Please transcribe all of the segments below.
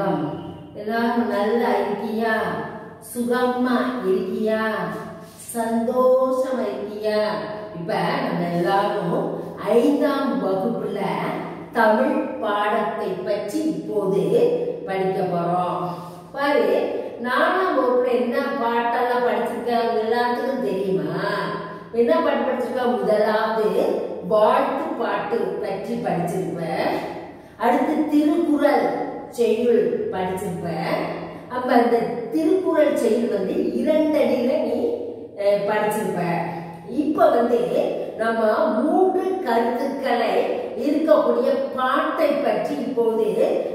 வணக்கம் எல்லாரும் நல்லா இருக்கியா? சுகமா இருக்கியா? சந்தோஷமா இருக்கியா? இப்ப நம்ம எல்லாரும் ஐந்தாம் வகுப்புல தமிழ் பாடத்தை பற்றி இப்போது படிக்க போறோம். பாரு நாலாம் வகுப்புல என்ன பாட்டெல்லாம் படிச்சிருக்க? எல்லாத்துக்கும் தெரியுமா? என்ன பாட்டு படிச்சிருக்க? முதலாவது வாழ்த்து பாட்டு பற்றி படிச்சிருப்பேன் அடுத்து திருக்குறள். செய்யுள் படிச்சிருப்ப அப்ப அந்த திருக்குறள் செய்யுள் வந்து இரண்டடியில நீ படிச்சிருப்ப. இப்ப வந்து நம்ம மூன்று கருத்துக்களை இருக்கக்கூடிய பாட்டை பற்றி இப்போது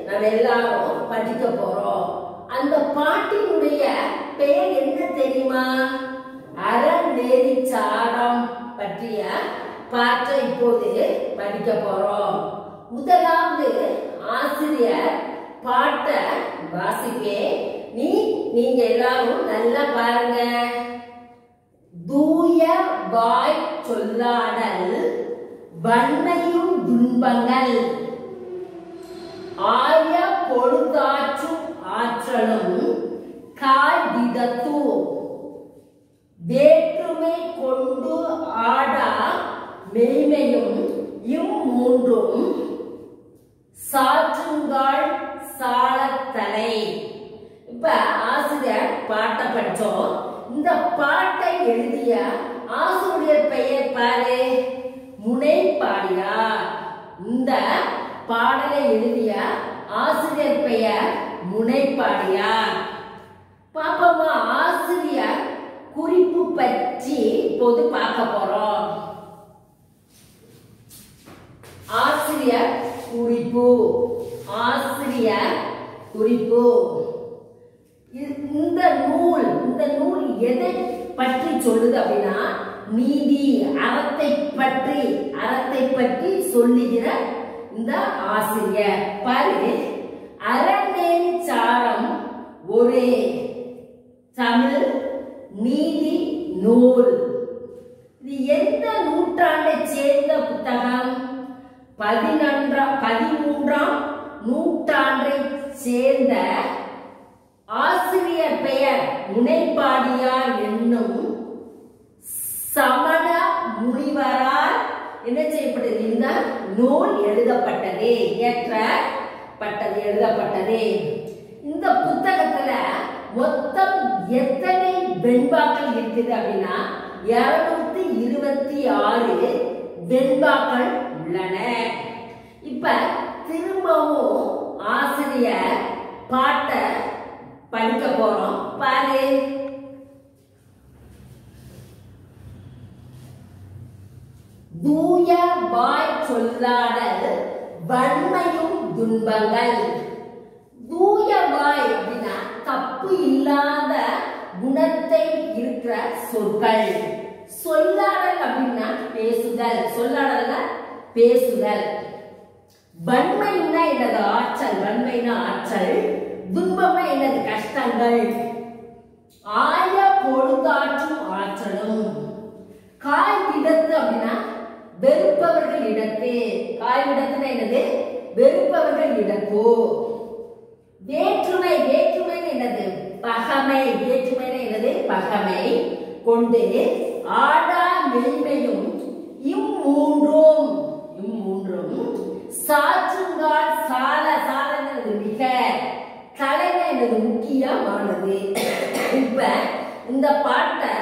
நம்ம எல்லாரும் படிக்க போறோம். அந்த பாட்டினுடைய பெயர் என்ன தெரியுமா? அறநெறி சாரம் பற்றிய பாட்டை இப்போது படிக்க போறோம். முதலாவது ஆசிரியர் பாட்டை வாசிப்பே நீ நீங்க எல்லாரும் நல்லா பாருங்க. தூய வாய் சொல்லாடல் வன்மையும் துன்பங்கள். ஆய பொழுதாற்றும் ஆற்றலும் காய்விதத்து வேற்றுமை கொண்டு ஆடா மெய்மையும் இம்மூன்றும் சாற்றுங்கால் சாலத்தலை இப்ப ஆசிரியர் பாட்டை படிச்சோம். இந்த பாட்டை எழுதிய ஆசிரியர் பெயர் பாரு. முனைப்பாடியார் இந்த பாடலை எழுதிய ஆசிரியர் பெயர் முனைப்பாடியார் பாப்போமா ஆசிரியர் குறிப்பு பற்றி இப்போது பார்க்க போறோம். ஆசிரியர் குறிப்பு. ஆசிரியர் குறிப்பு. இந்த நூல் இந்த நூல் எதை பற்றி சொல்லுது அப்படின்னா நீதி அறத்தை பற்றி அறத்தை பற்றி சொல்லுகிற இந்த ஆசிரியர். பாரு அறநெறி சாரம் ஒரே தமிழ் நீதி நூல். இது எந்த நூற்றாண்டை சேர்ந்த புத்தகம்? பதினொன்றாம் பதிமூன்றாம் நூற்றாண்டை சேர்ந்த ஆசிரியர் முனைப்பாடியார் என்னும் சமண முனிவரால் என்ன செய்யப்பட்டது? இந்த நூல் எழுதப்பட்டது ஏற்றப்பட்டது எழுதப்பட்டது. இந்த புத்தகத்துல மொத்தம் எத்தனை வெண்பாக்கள் இருக்குது அப்படின்னா இருநூத்தி இருபத்தி ஆறு வெண்பாக்கள் உள்ளன. இப்ப திரும்பவும் ஆசிரியர் பாட்டை படிக்க போறோம். பாரு. தூய வாய் சொல்லாடல் வன்மையும் துன்பங்கள். தூய வாய் அப்படின்னா தப்பு இல்லாத குணத்தை இருக்கிற சொற்கள். சொல்லாடல் அப்படின்னா பேசுதல். சொல்லாடல்னா பேசுதல். வன்மைன்னா என்னது? ஆற்றல். வன்மைனா ஆற்றல். துன்பமா என்னது? கஷ்டங்கள். ஆய பொழுதாற்றும் ஆற்றலும். காய் இடத்து அப்படின்னா வெறுப்பவர்கள் இடத்து. காய் விடத்துனா என்னது? வெறுப்பவர்கள் இடத்தோ. வேற்றுமை வேற்றுமை என்னது? பகமை. வேற்றுமை என்னது? பகமை கொண்டு ஆடா மென்மையும் இம்மூன்றும். இம்மூன்றும். சாற்றுங்கால் சால் தலைமை முக்கியமானது. இப்ப இந்த பாட்டை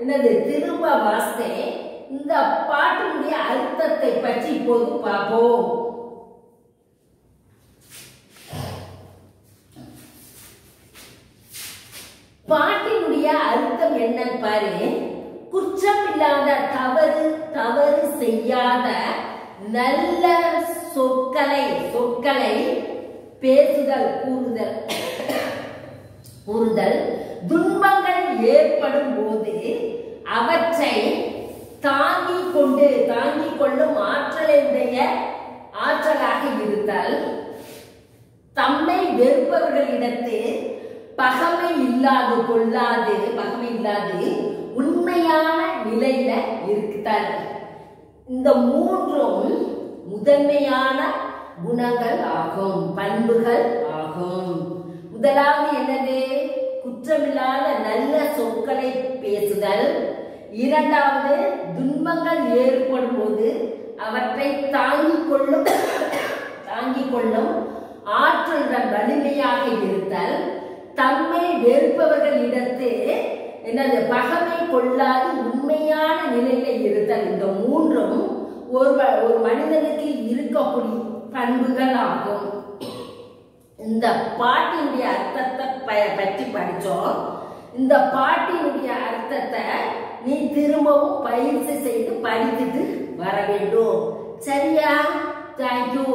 என்னது திரும்ப வாசித்தேன். இந்த பாட்டினுடைய அர்த்தத்தை பற்றி இப்போது பார்ப்போம். பாட்டினுடைய அர்த்தம் என்னன்னு பாரு. குற்றம் இல்லாத தவறு தவறு செய்யாத நல்ல சொற்களை சொற்களை பேசுதல் கூறுதல் கூறுதல். துன்பங்கள் ஏற்படும் போது அவற்றை தாங்கிக் கொண்டு தாங்கிக் கொள்ளும் ஆற்றலுடைய ஆற்றலாக இருத்தல். தம்மை வெறுப்பவர்களிடத்து பகமை இல்லாது கொள்ளாது பகமை இல்லாது உண்மையான நிலையில இருத்தல். இந்த மூன்றும் முதன்மையான குணங்கள் ஆகும் பண்புகள் ஆகும். முதலாவது என்னது? குற்றமில்லாத நல்ல சொற்களை பேசுதல். இரண்டாவது துன்பங்கள் ஏற்படும் போது அவற்றை தாங்கிக் கொள்ளும் தாங்கிக் கொள்ளும் ஆற்றலுடன் வலிமையாக இருத்தல். தம்மை வெறுப்பவர்களிடத்து என்னது? பகமை கொள்ளாது உண்மையான நிலையில இருத்தல். இந்த மூன்றும் ஒரு வ- ஒரு மனிதனுக்கு இருக்கக்கூடிய பண்புகள் ஆகும் இந்த பாட்டினுடைய அர்த்தத்தை பற்றி படித்தோம் இந்த பாட்டினுடைய அர்த்தத்தை நீ திரும்பவும் பயிற்சி செய்து படித்துட்டு வர வேண்டும். சரியா? தேங்க்யூ